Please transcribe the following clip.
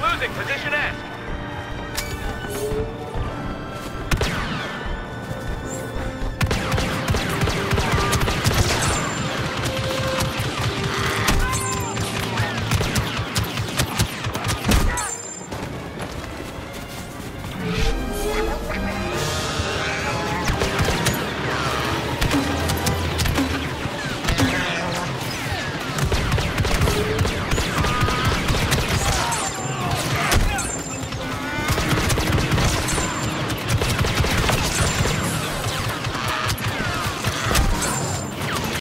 Losing position S. Thank